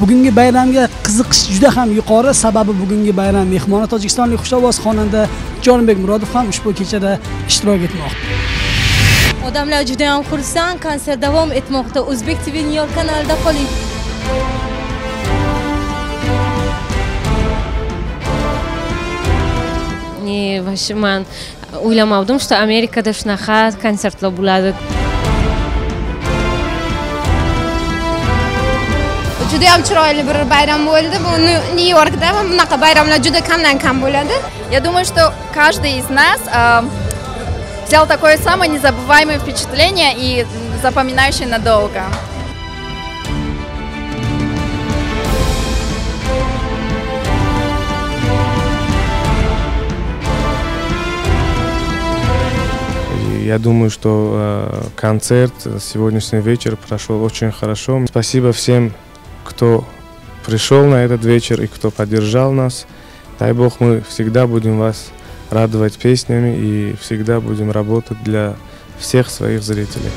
bugungi bayramga qiziqish juda ham yuqori. Sababi bugungi bayram mehmoni tojikistonlik xushovoz xonanda jonibek murodov ham ushbu kechada ishtirok etmoqda. Odamlar juda ham xursand konsert davom etmoqda. O'zbek tv nyu york kanalida qoling. Вообще man o'ylamavdim что amerikada shunaqa konsertlar bo'ladi juda ham chiroyli bir bayram bo'ldi bu nyu yorkda bunaqa bayramlar juda kamdan kam bo'ladi Я думаю, что каждый из нас э, взял такое самое незабываемое впечатление и запоминающее надолго. Я думаю, что э, концерт, сегодняшний вечер прошел очень хорошо. Спасибо всем, кто пришел на этот вечер и кто поддержал нас. Дай Бог, мы всегда будем вас радовать песнями и всегда будем работать для всех своих зрителей.